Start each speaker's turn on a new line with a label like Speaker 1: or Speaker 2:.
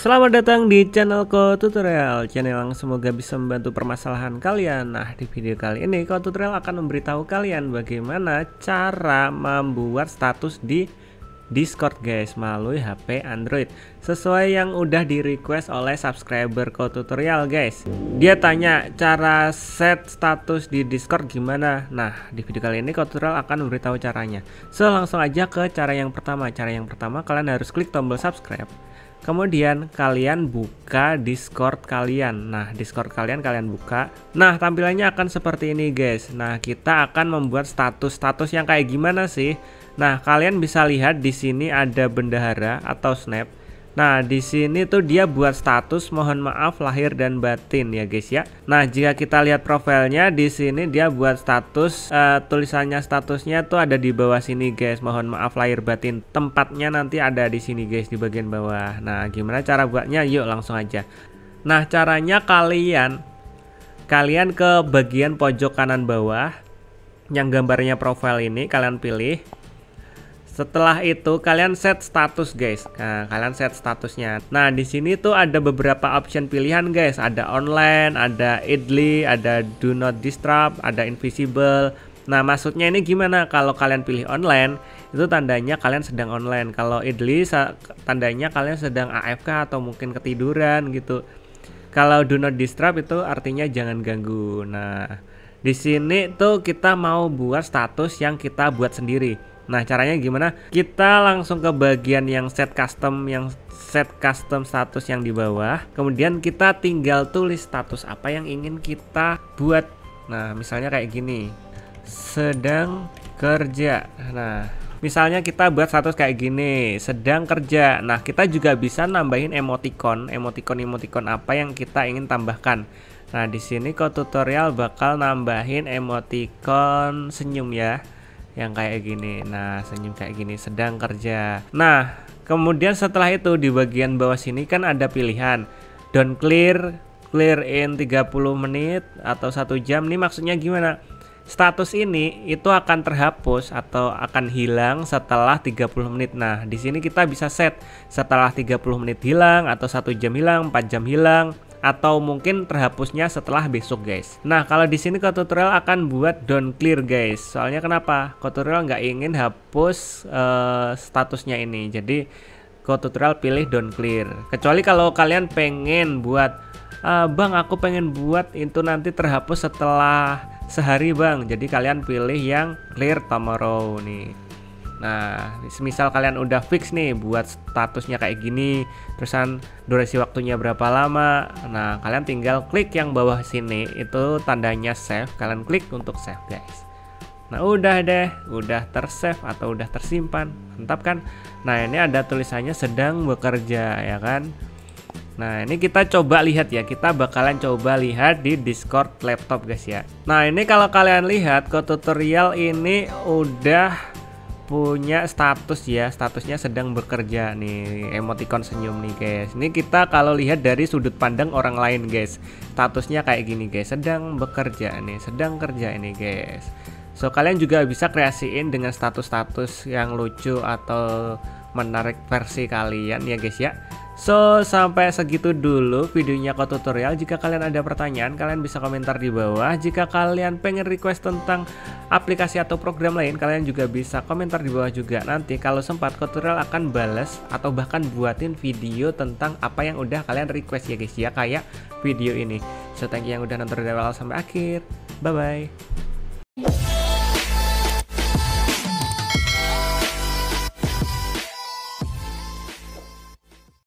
Speaker 1: Selamat datang di channel Ko Tutorial Channel yang semoga bisa membantu permasalahan kalian. Nah di video kali ini Ko Tutorial akan memberitahu kalian Bagaimana cara membuat status di Discord guys Melalui HP Android. Sesuai yang udah di request oleh subscriber Ko Tutorial guys. Dia tanya cara set status di Discord gimana. Nah di video kali ini Ko Tutorial akan memberitahu caranya. So langsung aja ke cara yang pertama. Cara yang pertama kalian harus klik tombol subscribe Kemudian kalian buka Discord kalian. Nah, Discord kalian kalian buka. Nah, tampilannya akan seperti ini, guys. Nah, kita akan membuat status-status yang kayak gimana sih? Nah, kalian bisa lihat di sini ada bendahara atau snap. Nah, di sini tuh dia buat status mohon maaf lahir dan batin ya guys ya. Nah, jika kita lihat profilnya di sini dia buat status uh, tulisannya statusnya tuh ada di bawah sini guys. Mohon maaf lahir batin. Tempatnya nanti ada di sini guys di bagian bawah. Nah, gimana cara buatnya? Yuk langsung aja. Nah, caranya kalian kalian ke bagian pojok kanan bawah yang gambarnya profil ini kalian pilih setelah itu kalian set status guys. Nah, kalian set statusnya. Nah, di sini tuh ada beberapa option pilihan guys. Ada online, ada idly, ada do not disturb, ada invisible. Nah, maksudnya ini gimana? Kalau kalian pilih online, itu tandanya kalian sedang online. Kalau idly tandanya kalian sedang AFK atau mungkin ketiduran gitu. Kalau do not disturb itu artinya jangan ganggu. Nah, di sini tuh kita mau buat status yang kita buat sendiri. Nah, caranya gimana? Kita langsung ke bagian yang set custom yang set custom status yang di bawah. Kemudian kita tinggal tulis status apa yang ingin kita buat. Nah, misalnya kayak gini. Sedang kerja. Nah, misalnya kita buat status kayak gini, sedang kerja. Nah, kita juga bisa nambahin emoticon, emoticon-emoticon apa yang kita ingin tambahkan. Nah, di sini kok tutorial bakal nambahin emoticon senyum ya yang kayak gini. Nah senyum kayak gini sedang kerja. Nah kemudian setelah itu di bagian bawah sini kan ada pilihan. Don't clear clear in 30 menit atau satu jam. Nih maksudnya gimana? Status ini itu akan terhapus atau akan hilang setelah 30 menit. Nah, di sini kita bisa set setelah 30 menit hilang atau satu jam hilang, 4 jam hilang, atau mungkin terhapusnya setelah besok guys. Nah kalau di sini tutorial akan buat down clear guys. Soalnya kenapa? Tutorial nggak ingin hapus uh, statusnya ini. Jadi tutorial pilih down clear. Kecuali kalau kalian pengen buat, uh, bang aku pengen buat itu nanti terhapus setelah sehari bang. Jadi kalian pilih yang clear tomorrow nih. Nah, misal kalian udah fix nih buat statusnya kayak gini, terusan durasi waktunya berapa lama. Nah, kalian tinggal klik yang bawah sini, itu tandanya save. Kalian klik untuk save, guys. Nah, udah deh, udah tersave atau udah tersimpan. Mantap kan? Nah, ini ada tulisannya sedang bekerja, ya kan? Nah, ini kita coba lihat ya. Kita bakalan coba lihat di Discord laptop, guys ya. Nah, ini kalau kalian lihat ke tutorial ini udah punya status ya statusnya sedang bekerja nih emoticon senyum nih guys. Ini kita kalau lihat dari sudut pandang orang lain guys statusnya kayak gini guys. Sedang bekerja nih sedang kerja ini guys. So kalian juga bisa kreasiin dengan status-status yang lucu atau menarik versi kalian ya guys ya So, sampai segitu dulu videonya kok tutorial. Jika kalian ada pertanyaan, kalian bisa komentar di bawah. Jika kalian pengen request tentang aplikasi atau program lain, kalian juga bisa komentar di bawah juga. Nanti kalau sempat tutorial akan balas atau bahkan buatin video tentang apa yang udah kalian request ya guys ya, kayak video ini. So, thank you yang udah nonton dari awal sampai akhir. Bye-bye.